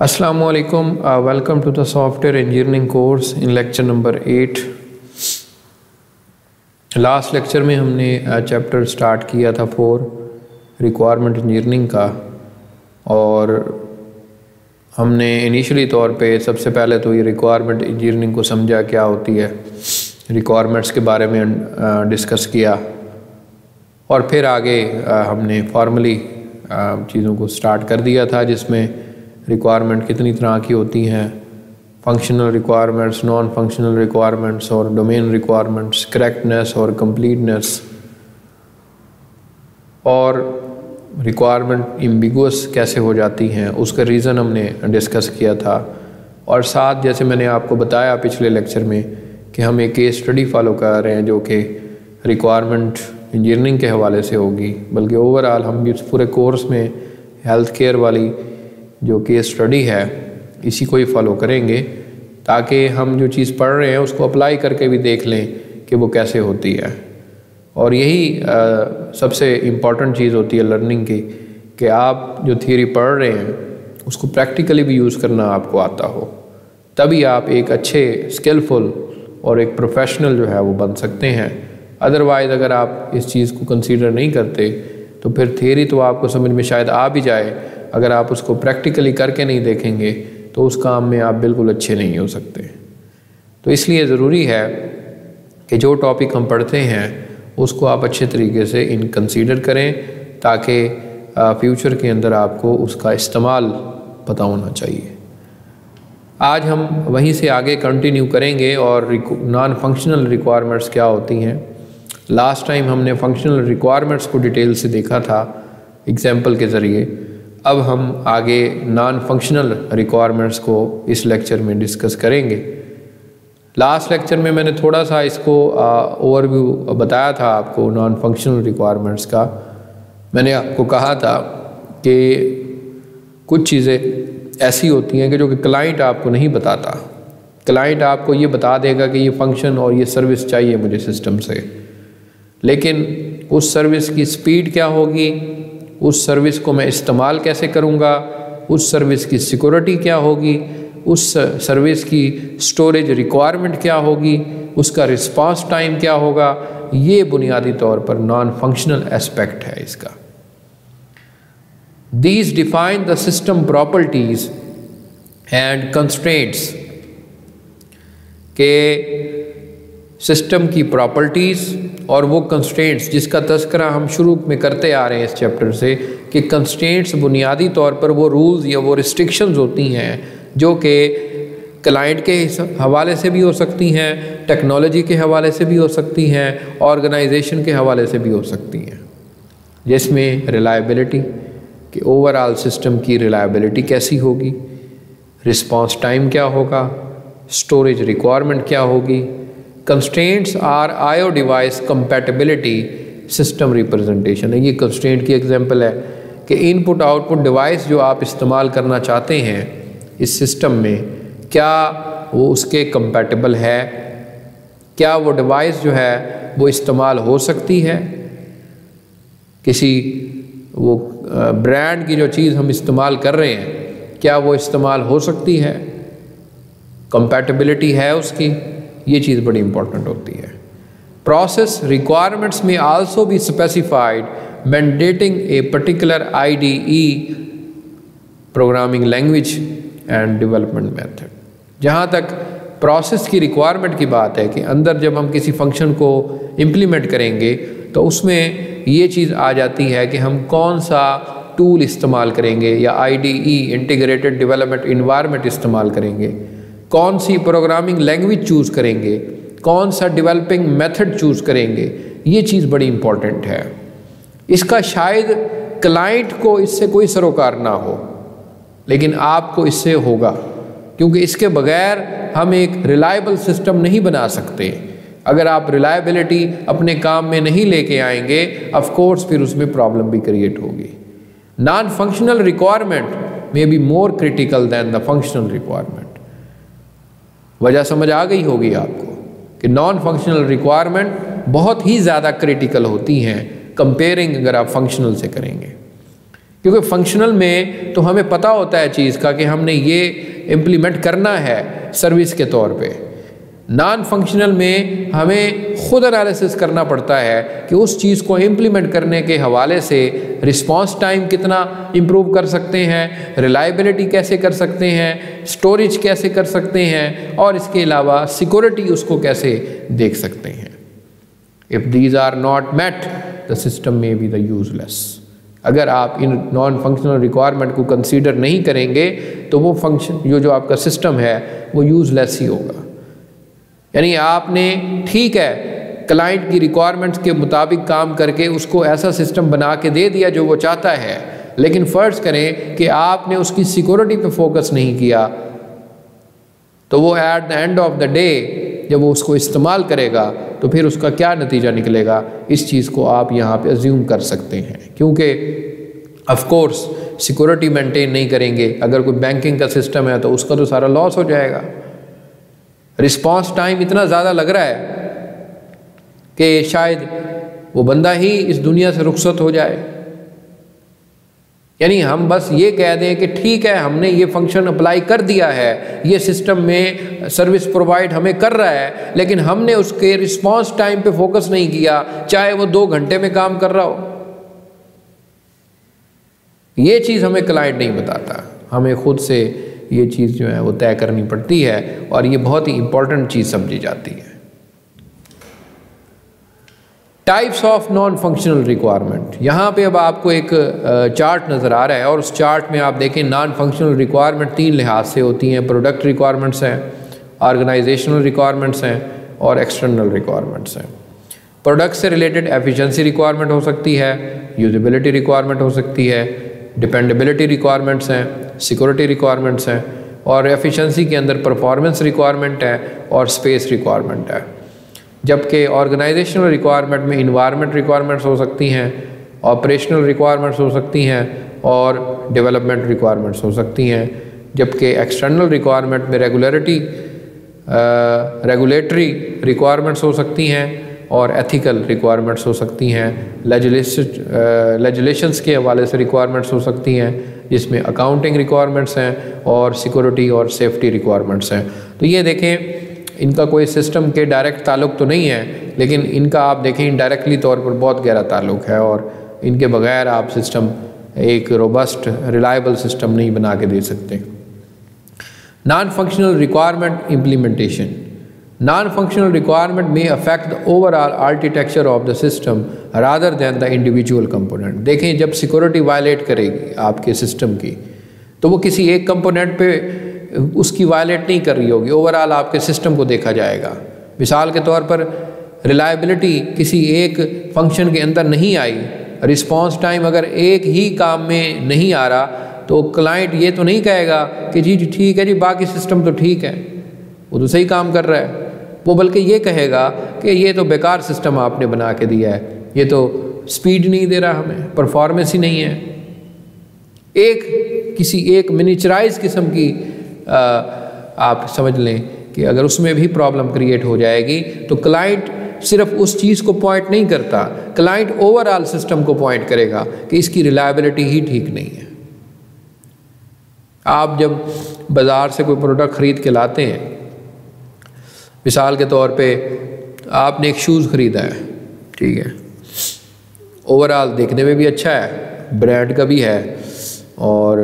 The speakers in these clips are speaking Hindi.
Alaikum. Uh, welcome to the software engineering course in lecture number at last lecture में हमने चैप्टर uh, स्टार्ट किया था फोर रिक्वायरमेंट इंजीनियरिंग का। और हमने इनिशियली तौर पे सबसे पहले तो ये रिक्वायरमेंट इंजीनियरिंग को समझा क्या होती है। रिक्वायरमेंट्स के बारे में डिस्कस uh, किया। और फिर आगे uh, हमने फॉर्मली चीज़ों को स्टार्ट कर दिया था जिसमें रिक्वायरमेंट कितनी तरह की होती हैं? Functional requirements non functional requirements और डोमेन रिक्वायरमेंट्स करेक्टनेस और कंप्लीटनेस और रिक्वायरमेंट इम्बिगुअस कैसे हो जाती हैं? उसका रीज़न हमने डिस्कस किया था। और साथ जैसे मैंने आपको बताया पिछले लेक्चर में कि हम एक केस स्टडी फॉलो कर रहे हैं जो कि रिक्वायरमेंट इंजीनियरिंग के हवाले से होगी। बल्कि ओवरऑल हम इस पूरे कोर्स में हेल्थ केयर वाली जो केस स्टडी है इसी को ही फॉलो करेंगे ताकि हम जो चीज़ पढ़ रहे हैं उसको अप्लाई करके भी देख लें कि वो कैसे होती है। और यही आ, सबसे इंपॉर्टेंट चीज़ होती है लर्निंग की कि आप जो थियरी पढ़ रहे हैं उसको प्रैक्टिकली भी यूज़ करना आपको आता हो। तभी आप एक अच्छे स्किलफुल और एक प्रोफेशनल जो है वो बन सकते हैं। अदरवाइज़ अगर आप इस चीज़ को कंसीडर नहीं करते तो फिर थियरी तो आपको समझ में शायद आ भी जाए अगर आप उसको प्रैक्टिकली करके नहीं देखेंगे तो उस काम में आप बिल्कुल अच्छे नहीं हो सकते। तो इसलिए ज़रूरी है कि जो टॉपिक हम पढ़ते हैं, उसको आप अच्छे तरीके से इन कंसीडर करें, ताकि फ्यूचर के अंदर आपको उसका इस्तेमाल पता होना चाहिए। आज हम वहीं से आगे कंटिन्यू करेंगे और नॉन फंक्शनल रिक्वायरमेंट्स क्या होती हैं। लास्ट टाइम हमने फंक्शनल रिक्वायरमेंट्स को डिटेल से देखा था एग्ज़ाम्पल के ज़रिए। अब हम आगे नॉन फंक्शनल रिक्वायरमेंट्स को इस लेक्चर में डिस्कस करेंगे। लास्ट लेक्चर में मैंने थोड़ा सा इसको ओवरव्यू बताया था आपको नॉन फंक्शनल रिक्वायरमेंट्स का। मैंने आपको कहा था कि कुछ चीज़ें ऐसी होती हैं कि जो कि क्लाइंट आपको नहीं बताता। क्लाइंट आपको ये बता देगा कि ये फ़ंक्शन और ये सर्विस चाहिए मुझे सिस्टम से। लेकिन उस सर्विस की स्पीड क्या होगी? उस सर्विस को मैं इस्तेमाल कैसे करूँगा? उस सर्विस की सिक्योरिटी क्या होगी? उस सर्विस की स्टोरेज रिक्वायरमेंट क्या होगी? उसका रिस्पांस टाइम क्या होगा? ये बुनियादी तौर पर नॉन फंक्शनल एस्पेक्ट है इसका। These define the system properties and constraints के सिस्टम की प्रॉपर्टीज़ और वो कंस्टेंट्स जिसका तस्करा हम शुरू में करते आ रहे हैं इस चैप्टर से, कि कंस्टेंट्स बुनियादी तौर पर वो रूल्स या वो रिस्ट्रिक्शंस होती हैं, जो कि क्लाइंट के हवाले से भी हो सकती हैं टेक्नोलॉजी के हवाले से भी हो सकती हैं ऑर्गेनाइजेशन के हवाले से भी हो सकती हैं। जिसमें रिलायबिलिटी कि ओवरऑल सिस्टम की रिलायबिलिटी कैसी होगी रिस्पांस टाइम क्या होगा स्टोरेज रिक्वायरमेंट क्या होगी constants are I O device compatibility system representation है ये कंस्टेंट की एग्जांपल है कि इनपुट आउटपुट डिवाइस जो आप इस्तेमाल करना चाहते हैं इस सिस्टम में, क्या वो उसके कंपेटेबल है? क्या वो डिवाइस जो है वो इस्तेमाल हो सकती है? किसी वो ब्रांड की जो चीज़ हम इस्तेमाल कर रहे हैं, क्या वो इस्तेमाल हो सकती है? कंपेटेबिलिटी है उसकी। ये चीज़ बड़ी इंपॉर्टेंट होती है। प्रोसेस रिक्वायरमेंट्स में also be specified mandating a particular IDE programming language and development method जहाँ तक प्रोसेस की रिक्वायरमेंट की बात है कि अंदर जब हम किसी फ़ंक्शन को इम्प्लीमेंट करेंगे तो उसमें ये चीज़ आ जाती है कि हम कौन सा टूल इस्तेमाल करेंगे या आईडीई इंटीग्रेटेड डेवलपमेंट इन्वायरमेंट इस्तेमाल करेंगे। कौन सी प्रोग्रामिंग लैंग्वेज चूज़ करेंगे, कौन सा डेवलपिंग मेथड चूज़ करेंगे, ये चीज़ बड़ी इंपॉर्टेंट है। इसका शायद क्लाइंट को इससे कोई सरोकार ना हो, लेकिन आपको इससे होगा, क्योंकि इसके बगैर हम एक रिलायबल सिस्टम नहीं बना सकते। अगर आप रिलायबिलिटी अपने काम में नहीं लेके आएँगे ऑफ़ कोर्स फिर उसमें प्रॉब्लम भी क्रिएट होगी। Non functional requirement may be more critical than the functional requirement वजह समझ आ गई होगी आपको कि नॉन फंक्शनल रिक्वायरमेंट बहुत ही ज़्यादा क्रिटिकल होती हैं कंपेयरिंग अगर आप फंक्शनल से करेंगे। क्योंकि फंक्शनल में तो हमें पता होता है चीज़ का कि हमने ये इम्प्लीमेंट करना है सर्विस के तौर पे। नॉन फंक्शनल में हमें खुद एनालिसिस करना पड़ता है कि उस चीज़ को इम्प्लीमेंट करने के हवाले से रिस्पांस टाइम कितना इम्प्रूव कर सकते हैं रिलायबिलिटी कैसे कर सकते हैं स्टोरेज कैसे कर सकते हैं, और इसके अलावा सिक्योरिटी उसको कैसे देख सकते हैं। If these are not met the system में बी द यूजलेस अगर आप इन नॉन फंक्शनल रिक्वायरमेंट को कंसीडर नहीं करेंगे तो वो फ़ंक्शन जो जो आपका सिस्टम है, वो यूज़लेस ही होगा। यानी आपने, ठीक है क्लाइंट की रिक्वायरमेंट्स के मुताबिक काम करके उसको ऐसा सिस्टम बना के दे दिया जो वो चाहता है। लेकिन फ़र्ज़ करें कि आपने उसकी सिक्योरिटी पे फोकस नहीं किया तो वो at the end of the day जब वो उसको इस्तेमाल करेगा तो फिर उसका क्या नतीजा निकलेगा? इस चीज़ को आप यहाँ पे अज्यूम कर सकते हैं। क्योंकि ऑफकोर्स सिक्योरिटी मेंटेन नहीं करेंगे। अगर कोई बैंकिंग का सिस्टम है तो उसका तो सारा लॉस हो जाएगा। रिस्पांस टाइम इतना ज़्यादा लग रहा है कि शायद वो बंदा ही इस दुनिया से रुखसत हो जाए। यानी हम बस ये कह दें कि ठीक है, हमने ये फ़ंक्शन अप्लाई कर दिया है, ये सिस्टम में सर्विस प्रोवाइड हमें कर रहा है, लेकिन हमने उसके रिस्पांस टाइम पे फोकस नहीं किया, चाहे वो दो घंटे में काम कर रहा हो। ये चीज़ हमें क्लाइंट नहीं बताता, हमें खुद से ये चीज़ जो है वो तय करनी पड़ती है और ये बहुत ही इंपॉर्टेंट चीज़ समझी जाती है। Types of non functional requirement यहाँ पे अब आपको एक चार्ट नज़र आ रहा है और उस चार्ट में आप देखें नॉन फंक्शनल रिक्वायरमेंट तीन लिहाज से होती हैं। प्रोडक्ट रिक्वायरमेंट्स हैं ऑर्गेनाइजेशनल रिक्वायरमेंट्स हैं और एक्सटर्नल रिक्वायरमेंट्स हैं। प्रोडक्ट से रिलेटेड एफिशिएंसी रिक्वायरमेंट हो सकती है यूजिबिलिटी रिक्वायरमेंट हो सकती है डिपेंडेबिलिटी रिक्वायरमेंट्स हैं सिक्योरिटी रिक्वायरमेंट्स हैं और एफिशिएंसी के अंदर परफॉर्मेंस रिक्वायरमेंट है और स्पेस रिक्वायरमेंट है। जबकि ऑर्गेनाइजेशनल रिक्वायरमेंट में इन्वायरमेंट रिक्वायरमेंट्स हो सकती हैं ऑपरेशनल रिक्वायरमेंट्स हो सकती हैं और डेवलपमेंट रिक्वायरमेंट्स हो सकती हैं। जबकि एक्सटर्नल रिक्वायरमेंट में रेगुलरिटी रेगुलेटरी रिक्वायरमेंट्स हो सकती हैं और एथिकल रिक्वायरमेंट्स हो सकती हैं। लेजिलेशंस के हवाले से रिक्वायरमेंट्स हो सकती हैं। जिसमें अकाउंटिंग रिक्वायरमेंट्स हैं और सिक्योरिटी और सेफ्टी रिक्वायरमेंट्स हैं। तो ये देखें, इनका कोई सिस्टम के डायरेक्ट ताल्लुक तो नहीं है, लेकिन इनका आप देखें इनडायरेक्टली तौर पर बहुत गहरा ताल्लुक है और इनके बगैर आप सिस्टम एक रोबस्ट रिलायबल सिस्टम नहीं बना के दे सकते। Non functional requirement implementation functional requirement में affect the overall architecture of the system rather than the individual component देखें, जब सिक्योरिटी वायलेट करेगी आपके सिस्टम की तो वो किसी एक कंपोनेंट पे उसकी वायलेट नहीं कर रही होगी। ओवरऑल आपके सिस्टम को देखा जाएगा। मिसाल के तौर पर रिलायबिलिटी किसी एक फ़ंक्शन के अंदर नहीं आई रिस्पॉन्स टाइम अगर एक ही काम में नहीं आ रहा तो क्लाइंट ये तो नहीं कहेगा कि जी ठीक है जी, बाकी सिस्टम तो ठीक है। वो तो सही काम कर रहा है। वो बल्कि ये कहेगा कि ये तो बेकार सिस्टम आपने बना के दिया है। ये तो स्पीड नहीं दे रहा हमें परफॉर्मेंस ही नहीं है। एक किसी एक मिनिचराइज किस्म की आ, आप समझ लें कि अगर उसमें भी प्रॉब्लम क्रिएट हो जाएगी तो क्लाइंट सिर्फ़ उस चीज़ को पॉइंट नहीं करता। क्लाइंट ओवरऑल सिस्टम को पॉइंट करेगा कि इसकी रिलायबिलिटी ही ठीक नहीं है। आप जब बाज़ार से कोई प्रोडक्ट ख़रीद के लाते हैं मिसाल के तौर पे आपने एक शूज़ ख़रीदा है, ठीक है। ओवरऑल देखने में भी अच्छा है ब्रांड का भी है और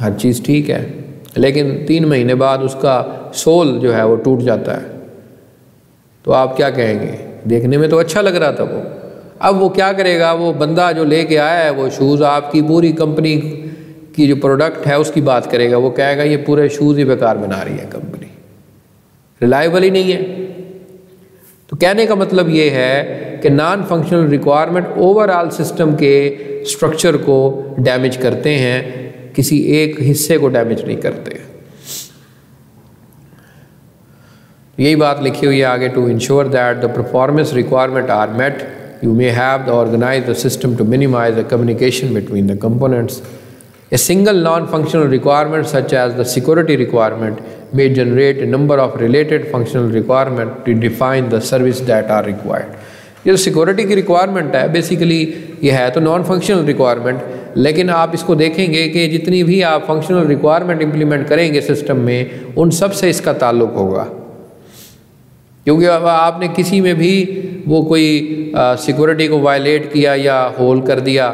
हर चीज़ ठीक है, लेकिन तीन महीने बाद उसका सोल जो है वो टूट जाता है। तो आप क्या कहेंगे? देखने में तो अच्छा लग रहा था वो। अब वो क्या करेगा? वो बंदा जो लेके आया है, वो शूज़ आपकी पूरी कंपनी की जो प्रोडक्ट है, उसकी बात करेगा। वो कहेगा, ये पूरे शूज़ ही बेकार बना रही है कंपनी रिलायबल ही नहीं है। तो कहने का मतलब ये है कि non functional requirement overall system के स्ट्रक्चर को डैमेज करते हैं, किसी एक हिस्से को डैमेज नहीं करते। यही बात लिखी हुई है आगे to ensure that the performance requirement are met you may have the organise the system to minimise the communication between the components A single non-functional requirement such as the security requirement may generate a number of related functional requirements to define the service that are required. ये सिक्योरिटी की रिक्वायरमेंट है बेसिकली ये है तो नॉन फंक्शनल रिक्वायरमेंट लेकिन आप इसको देखेंगे कि जितनी भी आप फंक्शनल रिक्वायरमेंट इम्प्लीमेंट करेंगे सिस्टम में उन सबसे इसका ताल्लुक होगा क्योंकि अब आपने किसी में भी वो कोई सिक्योरिटी को वायलेट किया या होल कर दिया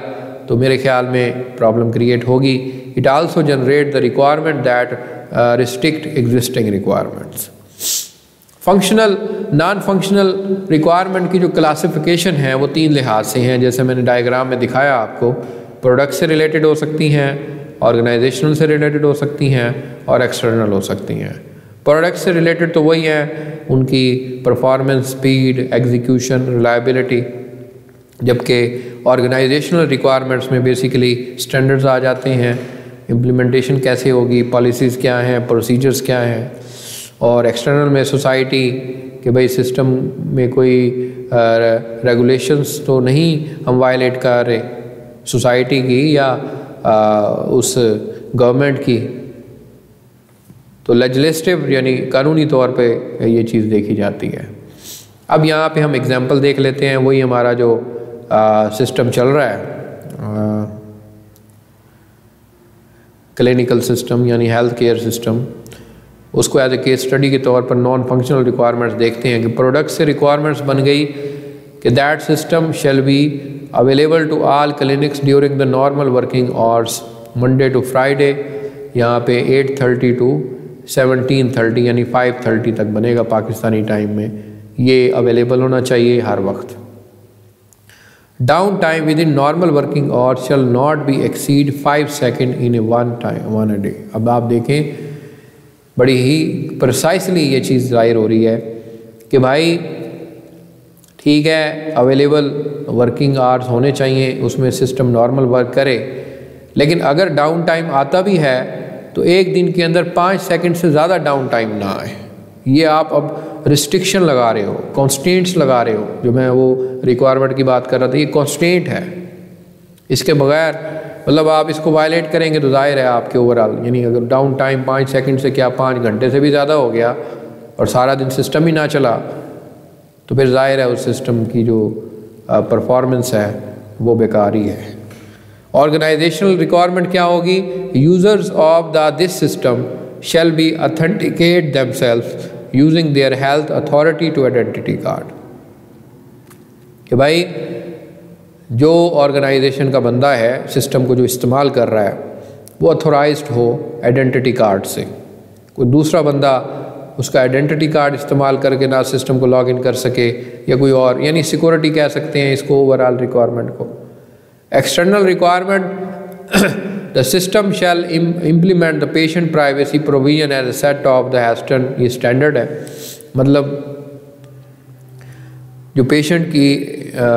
तो मेरे ख्याल में प्रॉब्लम क्रिएट होगी it also generate the requirement that restrict existing requirements functional non functional requirement की जो क्लासिफिकेशन है, वो तीन लिहाज से हैं। जैसे मैंने डायग्राम में दिखाया आपको प्रोडक्ट से रिलेटेड हो सकती हैं ऑर्गेनाइजेशनल से रिलेटेड हो सकती हैं और एक्सटर्नल हो सकती हैं। प्रोडक्ट से रिलेटेड तो वही हैं, उनकी परफॉर्मेंस स्पीड एग्जीक्यूशन रिलायबिलिटी जबकि ऑर्गेनाइजेशनल रिक्वायरमेंट्स में बेसिकली स्टैंडर्ड्स आ जाते हैं। इम्प्लीमेंटेशन कैसे होगी पॉलिसीज़ क्या हैं प्रोसीजर्स क्या हैं? और एक्सटर्नल में सोसाइटी कि भाई सिस्टम में कोई रेगुलेशंस तो नहीं हम वायलेट कर रहे सोसाइटी की या आ, उस गवर्नमेंट की? तो लेजिस्लेटिव यानी कानूनी तौर पे ये चीज़ देखी जाती है। अब यहाँ पे हम एग्ज़ाम्पल देख लेते हैं वही हमारा जो आ, सिस्टम चल रहा है। क्लिनिकल सिस्टम यानी हेल्थ केयर सिस्टम उसको एज ए केस स्टडी के तौर पर नॉन फंक्शनल रिक्वायरमेंट्स देखते हैं कि प्रोडक्ट से रिक्वायरमेंट्स बन गई कि that system shall be available to all clinics during the normal working hours Monday to Friday यहाँ पे 8:30 टू 17:30 यानी 5:30 तक बनेगा पाकिस्तानी टाइम में। ये अवेलेबल होना चाहिए हर वक्त। Down time within normal working और shall not be exceed five second in a one time one a day अब आप देखें, बड़ी ही प्रसाइसली ये चीज़ ज़ाहिर हो रही है कि भाई, ठीक है अवेलेबल वर्किंग आवर्स होने चाहिए, उसमें सिस्टम नॉर्मल वर्क करे, लेकिन अगर डाउन टाइम आता भी है तो एक दिन के अंदर पाँच सेकंड से ज़्यादा डाउन टाइम ना आए। ये आप अब रिस्ट्रिक्शन लगा रहे हो कॉन्स्टेंट्स लगा रहे हो, जो मैं वो रिक्वायरमेंट की बात कर रहा था, ये कॉन्स्टेंट है। इसके बगैर मतलब आप इसको वायलेट करेंगे तो ज़ाहिर है आपके ओवरऑल यानी अगर डाउन टाइम पाँच सेकंड से क्या पाँच घंटे से भी ज़्यादा हो गया और सारा दिन सिस्टम ही ना चला तो फिर ज़ाहिर है उस सिस्टम की जो परफॉर्मेंस है, वो बेकार ही है। ऑर्गेनाइजेशनल रिक्वायरमेंट क्या होगी? Users of the this system shall be authenticate them using their health authority to identity card कि भाई, जो ऑर्गेनाइजेशन का बंदा है सिस्टम को जो इस्तेमाल कर रहा है, वो अथोराइज हो आइडेंटिटी कार्ड से। कोई दूसरा बंदा उसका आइडेंटिटी कार्ड इस्तेमाल करके ना सिस्टम को लॉग इन कर सके, या कोई और, यानी सिक्योरिटी कह सकते हैं इसको ओवरऑल रिक्वायरमेंट को। External requirement the system shall implement the patient privacy provision as set of the HStan ये स्टैंडर्ड है मतलब जो पेशेंट की आ,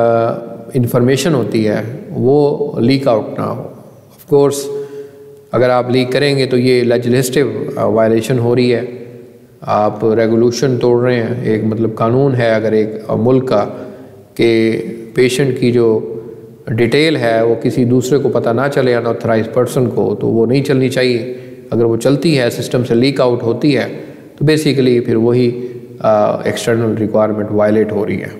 इन्फॉर्मेशन होती है वो लीक आउट ना हो। ऑफ़ कोर्स अगर आप लीक करेंगे तो ये लेजिस्लेटिव वायलेशन हो रही है। आप रेगोल्यूशन तोड़ रहे हैं। एक मतलब कानून है अगर एक मुल्क का कि पेशेंट की जो डिटेल है, वो किसी दूसरे को पता ना चले अनऑथराइज पर्सन को तो वो नहीं चलनी चाहिए। अगर वो चलती है सिस्टम से लीक आउट होती है तो बेसिकली फिर वही एक्सटर्नल रिक्वायरमेंट वायलेट हो रही है।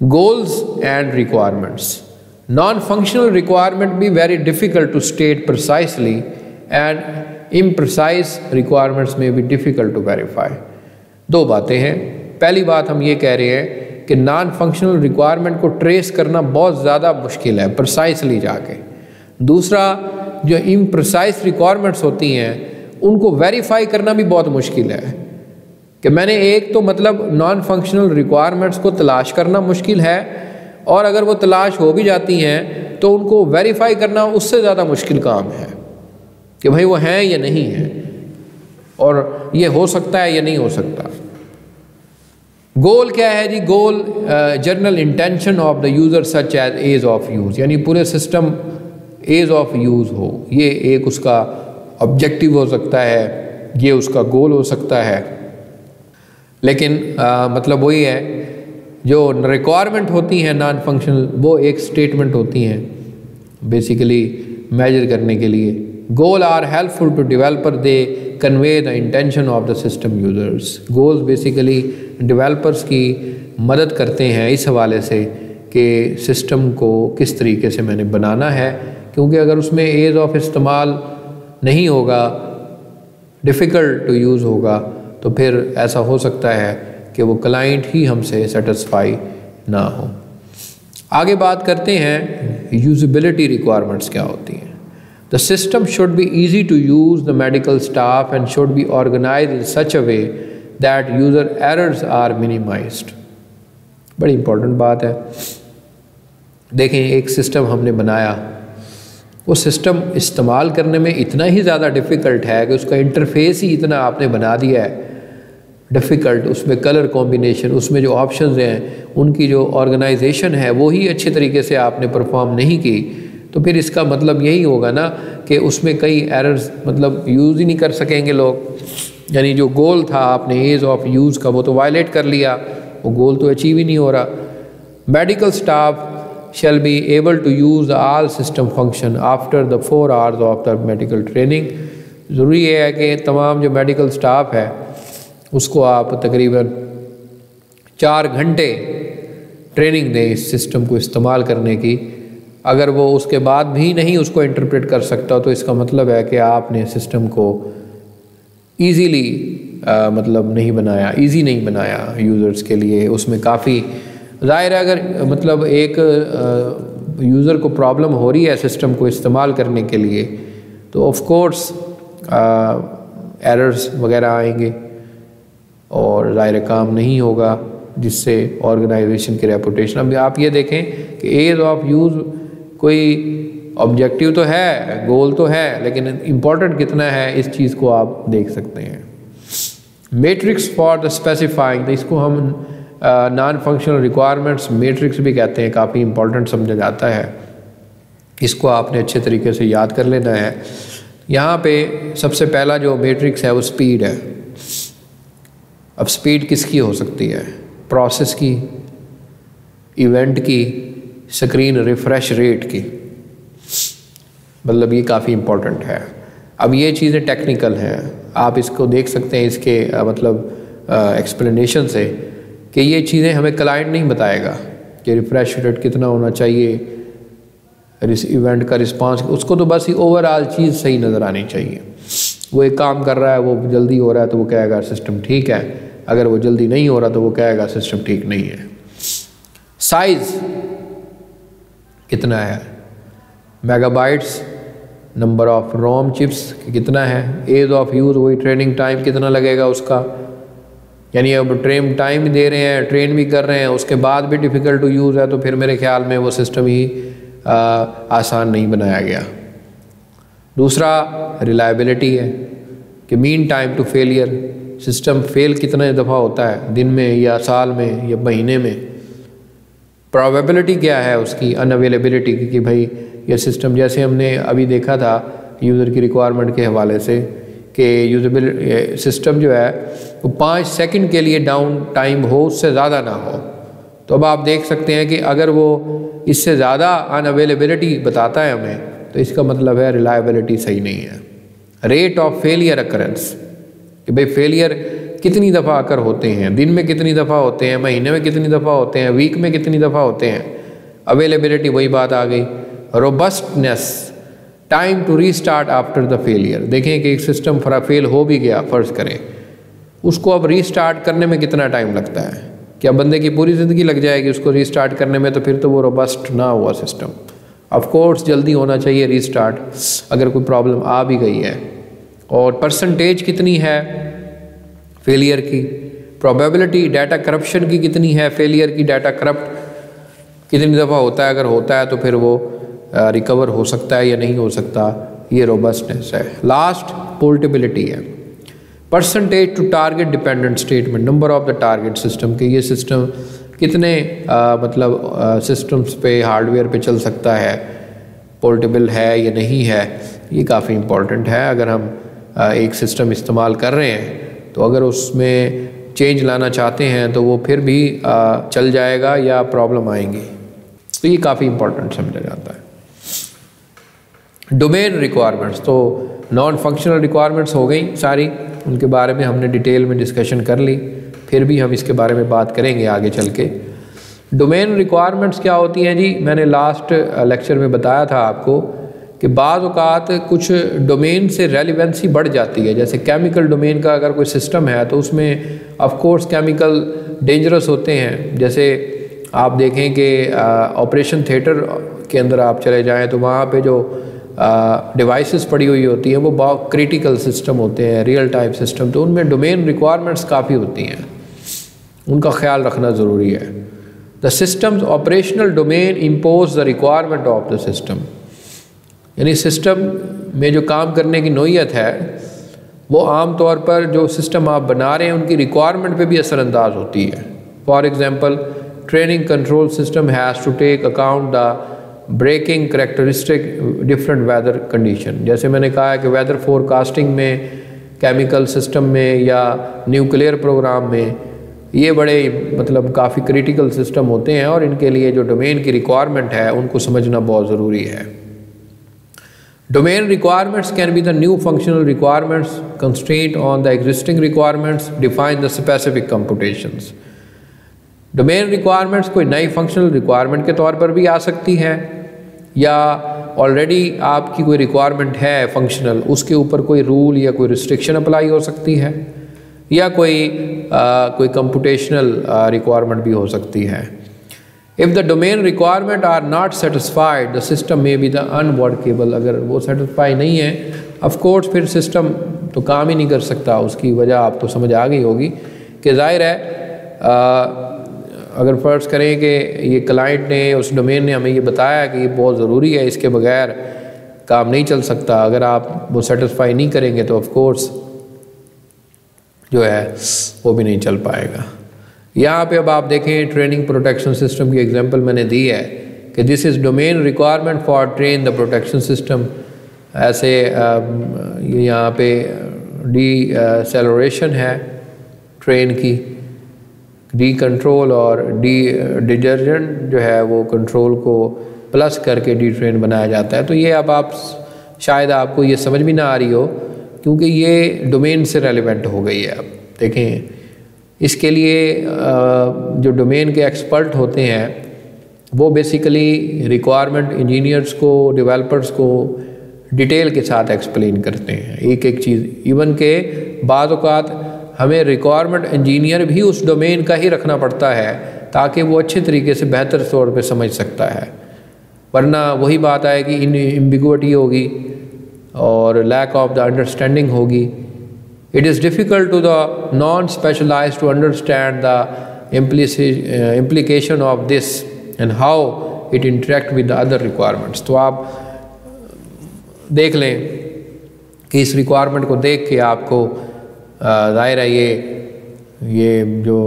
Goals and requirements non functional requirement भी very difficult to state precisely and imprecise requirements में भी डिफ़िकल्ट टू वेरीफाई दो बातें हैं। पहली बात हम ये कह रहे हैं कि नॉन फंक्शनल रिक्वायरमेंट को ट्रेस करना बहुत ज़्यादा मुश्किल है प्रसाइसली जाके। दूसरा, जो इम्प्रसाइज रिक्वायरमेंट्स होती हैं, उनको वेरीफाई करना भी बहुत मुश्किल है। कि मैंने एक तो मतलब नॉन फंक्शनल रिक्वायरमेंट्स को तलाश करना मुश्किल है, और अगर वो तलाश हो भी जाती हैं तो उनको वेरीफाई करना उससे ज़्यादा मुश्किल काम है, कि भाई वो हैं या नहीं हैं, और ये हो सकता है या नहीं हो सकता। गोल क्या है जी? Goal general intention of the user such as ease of use यानी पूरे सिस्टम एज ऑफ़ यूज़ हो। ये एक उसका ऑब्जेक्टिव हो सकता है। ये उसका गोल हो सकता है। लेकिन आ, मतलब वही है जो रिक्वायरमेंट होती हैं नॉन फंक्शनल वो एक स्टेटमेंट होती हैं बेसिकली मेजर करने के लिए। Goal are helpful to developer they convey the intention of the system users goals basically developers की मदद करते हैं इस हवाले से कि सिस्टम को किस तरीके से मैंने बनाना है, क्योंकि अगर उसमें एज ऑफ़ इस्तेमाल नहीं होगा डिफ़िकल्ट टू यूज़ होगा तो फिर ऐसा हो सकता है कि वो क्लाइंट ही हमसे सेटिस्फाई ना हो। आगे बात करते हैं यूजिबिलिटी रिक्वायरमेंट्स क्या होती हैं। The system should be easy to use the medical staff and should be organise in such a way that user errors are minimised बड़ी इंपॉर्टेंट बात है। देखें, एक सिस्टम हमने बनाया। वो सिस्टम इस्तेमाल करने में इतना ही ज़्यादा डिफ़िकल्ट है कि उसका इंटरफेस ही इतना आपने बना दिया है। डिफ़िकल्ट उसमें कलर कॉम्बिनेशन उसमें जो ऑप्शंस हैं, उनकी जो ऑर्गेनाइजेशन है, वो ही अच्छे तरीके से आपने परफॉर्म नहीं की। तो फिर इसका मतलब यही होगा ना कि उसमें कई एरर्स मतलब यूज़ ही नहीं कर सकेंगे लोग। यानी जो गोल था आपने एज ऑफ़ यूज़ का, वो तो वायलेट कर लिया। वो गोल तो अचीव ही नहीं हो रहा। Medical staff shall be able to use all system function after the four hours of the medical training. ज़रूरी है कि तमाम जो मेडिकल स्टाफ है, उसको आप तकरीबन चार घंटे ट्रेनिंग दें इस सिस्टम को इस्तेमाल करने की। अगर वो उसके बाद भी नहीं उसको इंटरप्रेट कर सकता तो इसका मतलब है कि आपने सिस्टम को ईज़ीली मतलब नहीं बनाया इजी नहीं बनाया यूज़र्स के लिए। उसमें काफ़ी, ज़ाहिर है अगर मतलब एक यूज़र को प्रॉब्लम हो रही है सिस्टम को इस्तेमाल करने के लिए तो ऑफ़ कोर्स एरर्स वगैरह आएँगे और ज़ाहिर काम नहीं होगा, जिससे ऑर्गेनाइजेशन की रेपुटेशन अब आप ये देखें कि एज ऑफ़ यूज़ कोई ऑब्जेक्टिव तो है गोल तो है, लेकिन इंपॉर्टेंट कितना है, इस चीज़ को आप देख सकते हैं। मेट्रिक्स फॉर द स्पेसिफाइंग इसको हम नॉन फंक्शनल रिक्वायरमेंट्स मेट्रिक्स भी कहते हैं, काफ़ी इंपॉर्टेंट समझा जाता है। इसको आपने अच्छे तरीके से याद कर लेना है। यहाँ पे सबसे पहला जो मेट्रिक्स है, वो स्पीड है। अब स्पीड किसकी हो सकती है? प्रोसेस की इवेंट की स्क्रीन रिफ्रेश रेट की। मतलब ये काफ़ी इम्पोर्टेंट है। अब ये चीज़ें टेक्निकल हैं। आप इसको देख सकते हैं इसके मतलब एक्सप्लेनेशन से कि ये चीज़ें हमें क्लाइंट नहीं बताएगा कि रिफ्रेश रेट कितना होना चाहिए इस इवेंट का रिस्पांस उसको तो बस ही ओवरऑल चीज़ सही नज़र आनी चाहिए। वो एक काम कर रहा है, वो जल्दी हो रहा है तो वो कहेगा सिस्टम ठीक है। अगर वो जल्दी नहीं हो रहा तो वो कहेगा सिस्टम ठीक नहीं है। साइज़ कितना है? Megabytes number of ROM chips कितना है? एज ऑफ़ यूज़ वही ट्रेनिंग टाइम कितना लगेगा उसका? यानी अब ट्रेन टाइम दे रहे हैं ट्रेन भी कर रहे हैं उसके बाद भी डिफ़िकल्ट टू यूज़ है तो फिर मेरे ख्याल में वो सिस्टम ही आ, आसान नहीं बनाया गया। दूसरा रिलायबिलिटी है कि mean time to failure system fail कितने दफ़ा होता है? दिन में या साल में या महीने में? प्रॉबेबिलिटी क्या है उसकी? अनअवेलेबिलिटी की कि भाई ये सिस्टम जैसे हमने अभी देखा था यूज़र की रिक्वायरमेंट के हवाले से कि यूजबिल सिस्टम जो है, वो पाँच सेकंड के लिए डाउन टाइम हो, उससे ज़्यादा ना हो। तो अब आप देख सकते हैं कि अगर वो इससे ज़्यादा अनअवेलेबिलिटी बताता है हमें तो इसका मतलब है रिलायबिलिटी सही नहीं है। रेट ऑफ़ फेलियर अकरेंस कि भाई फेलियर कितनी दफ़ा आकर होते हैं? दिन में कितनी दफ़ा होते हैं? महीने में कितनी दफ़ा होते हैं? वीक में कितनी दफ़ा होते हैं? अवेलेबिलिटी वही बात आ गई। Robustness time to restart after the failure देखें कि एक सिस्टम फरा फेल हो भी गया फ़र्ज़ करें। उसको अब रीस्टार्ट करने में कितना टाइम लगता है? क्या बंदे की पूरी ज़िंदगी लग जाएगी उसको रीस्टार्ट करने में? तो फिर तो वो रोबस्ट ना हुआ सिस्टम ऑफकोर्स जल्दी होना चाहिए रीस्टार्ट अगर कोई प्रॉब्लम आ भी गई है। और परसेंटेज कितनी है? फेलियर की। प्रोबेबिलिटी डाटा करप्शन की कितनी है? फेलियर की डाटा करप्ट कितनी दफ़ा होता है? अगर होता है तो फिर वो रिकवर हो सकता है या नहीं हो सकता? ये रोबस्टनेस है। लास्ट पोर्टेबिलिटी है। Percentage to target dependent statement number of the target system के। ये सिस्टम कितने आ, मतलब सिस्टम्स पे हार्डवेयर पे चल सकता है? पोर्टेबल है या नहीं है? ये काफ़ी इम्पोर्टेंट है। अगर हम आ, एक सिस्टम इस्तेमाल कर रहे हैं तो अगर उसमें चेंज लाना चाहते हैं तो वो फिर भी चल जाएगा या प्रॉब्लम आएँगी। तो ये काफ़ी इम्पोर्टेंट समझा जाता है। डोमेन रिक्वायरमेंट्स तो नॉन फंक्शनल रिक्वायरमेंट्स हो गई सारी। उनके बारे में हमने डिटेल में डिस्कशन कर ली। फिर भी हम इसके बारे में बात करेंगे आगे चल के। डोमेन रिक्वायरमेंट्स क्या होती हैं जी? मैंने लास्ट लेक्चर में बताया था आपको। कि बाज़ अवत कुछ डोमेन से रेलिवेंसी बढ़ जाती है। जैसे केमिकल डोमेन का अगर कोई सिस्टम है तो उसमें ऑफ़ कोर्स केमिकल डेंजरस होते हैं। जैसे आप देखें कि ऑपरेशन थिएटर के अंदर आप चले जाएँ तो वहाँ पे जो डिवाइसेस पड़ी हुई होती हैं, वो बहुत क्रिटिकल सिस्टम होते हैं रियल टाइम सिस्टम तो उनमें डोमेन रिक्वायरमेंट्स काफ़ी होती हैं। उनका ख्याल रखना ज़रूरी है। The systems operational domain impose the requirement of the system यानी सिस्टम में जो काम करने की नोयत है, वो आम तौर पर जो सिस्टम आप बना रहे हैं, उनकी रिक्वायरमेंट पे भी असरानंदाज होती है। For example training control system has to take account the braking characteristic different weather condition जैसे मैंने कहा है कि वेदर फोरकास्टिंग में केमिकल सिस्टम में या न्यूक्लियर प्रोग्राम में, ये बड़े मतलब काफ़ी क्रिटिकल सिस्टम होते हैं और इनके लिए जो डोमेन की रिक्वायरमेंट है, उनको समझना बहुत ज़रूरी है। Domain requirements can be the new functional requirements, constraint on the existing requirements, define the specific computations. Domain requirements कोई नई फंक्शनल रिक्वायरमेंट के तौर पर भी आ सकती है या ऑलरेडी आपकी कोई रिक्वायरमेंट है फंक्शनल उसके ऊपर कोई रूल या कोई रिस्ट्रिक्शन अप्लाई हो सकती है या कोई आ, कोई कंप्यूटेशनल रिक्वायरमेंट भी हो सकती है if the domain requirement are not satisfied the system में बी द अनवर्केबल अगर वो सेटिस्फाई नहीं है ऑफकोर्स फिर सिस्टम तो काम ही नहीं कर सकता। उसकी वजह आपको समझ आ गई होगी कि ज़ाहिर है आ, अगर फ़र्ज़ करें कि ये क्लाइंट ने उस डोमेन ने हमें ये बताया कि ये बहुत ज़रूरी है इसके बगैर काम नहीं चल सकता। अगर आप वो सेटिस्फाई नहीं करेंगे तो ऑफ़ कोर्स जो है वो भी नहीं चल पाएगा। यहाँ पे अब आप देखें ट्रेनिंग प्रोटेक्शन सिस्टम की एग्जांपल मैंने दी है कि this is domain requirement for train the protection system ऐसे यहाँ पे डी सेलोरेशन है ट्रेन की। डी कंट्रोल और डी डिटर्जेंट जो है वो कंट्रोल को प्लस करके डी ट्रेन बनाया जाता है। तो ये अब आप शायद आपको ये समझ भी ना आ रही हो, क्योंकि ये डोमेन से रेलिवेंट हो गई है अब। देखें इसके लिए जो डोमेन के एक्सपर्ट होते हैं, वो बेसिकली रिक्वायरमेंट इंजीनियर्स को डेवलपर्स को डिटेल के साथ एक्सप्लेन करते हैं। एक एक चीज़ इवन के बाद हमें रिक्वायरमेंट इंजीनियर भी उस डोमेन का ही रखना पड़ता है, ताकि वो अच्छे तरीके से बेहतर तौर पे समझ सकता है। वरना वही बात आएगी, इन इम्बिगुटी होगी और लैक ऑफ़ द अंडरस्टैंडिंग होगी। It is difficult to the non-specialized to understand the uh, implication of this and how it interact with the other requirements. तो आप देख लें कि इस रिक्वायरमेंट को देख के आपको ज़ाहिर है ये ये जो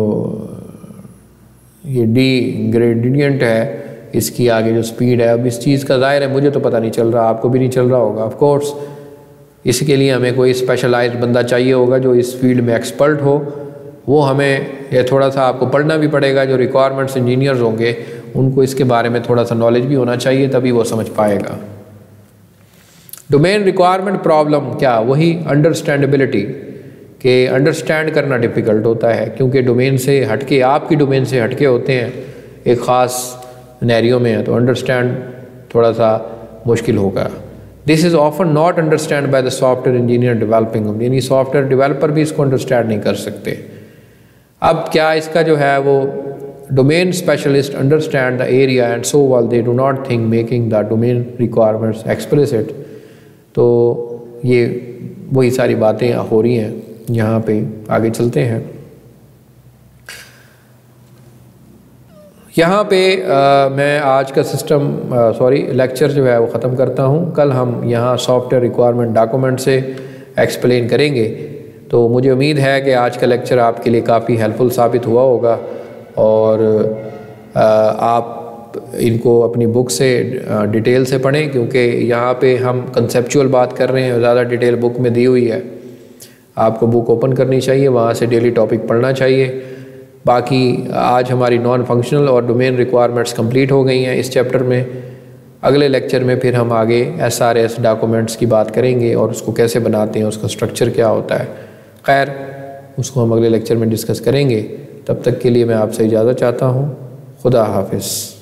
ये डी ग्रेडियंट है इसकी आगे जो स्पीड है अब इस चीज़ का ज़ाहिर है मुझे तो पता नहीं चल रहा आपको भी नहीं चल रहा होगा ऑफ़ कोर्स इसके लिए हमें कोई स्पेशलाइज बंदा चाहिए होगा जो इस फ़ील्ड में एक्सपर्ट हो। वो हमें ये थोड़ा सा आपको पढ़ना भी पड़ेगा, जो रिक्वायरमेंट्स इंजीनियर्स होंगे, उनको इसके बारे में थोड़ा सा नॉलेज भी होना चाहिए, तभी वो समझ पाएगा। डोमेन रिक्वायरमेंट प्रॉब्लम क्या? वही अंडरस्टैंडबिलिटी के अंडरस्टैंड करना डिफ़िकल्ट होता है, क्योंकि डोमेन से हटके, आपकी डोमेन से हटके होते हैं, एक ख़ास नैरियो में है तो अंडरस्टैंड थोड़ा सा मुश्किल होगा। This is often not understand by the software engineer developing यानी सॉफ्टवेयर डेवलपर भी इसको अंडरस्टैंड नहीं कर सकते। अब क्या इसका जो है वो domain specialist understand the area and so well they do not think making the domain requirements explicit तो ये वही सारी बातें हो रही हैं। यहाँ पे आगे चलते हैं। यहाँ पे आ, मैं आज का सिस्टम सॉरी लेक्चर जो है वो ख़त्म करता हूँ। कल हम यहाँ सॉफ्टवेयर रिक्वायरमेंट डॉक्यूमेंट से एक्सप्लेन करेंगे। तो मुझे उम्मीद है कि आज का लेक्चर आपके लिए काफ़ी हेल्पफुल साबित हुआ होगा। और आ, आप इनको अपनी बुक से डिटेल से पढ़ें क्योंकि यहाँ पे हम कंसेप्चुअल बात कर रहे हैं। ज़्यादा डिटेल बुक में दी हुई है। आपको बुक ओपन करनी चाहिए वहाँ से डेली टॉपिक पढ़ना चाहिए। बाकी आज हमारी नॉन फंक्शनल और डोमेन रिक्वायरमेंट्स कंप्लीट हो गई हैं इस चैप्टर में। अगले लेक्चर में फिर हम आगे एस आर एस डॉक्यूमेंट्स की बात करेंगे और उसको कैसे बनाते हैं, उसका स्ट्रक्चर क्या होता है। खैर, उसको हम अगले लेक्चर में डिस्कस करेंगे। तब तक के लिए मैं आपसे इजाज़त चाहता हूँ। खुदा हाफिज़।